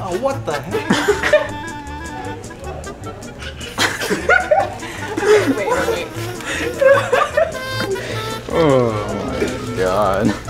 Oh, what the heck? wait, wait, wait. oh my god.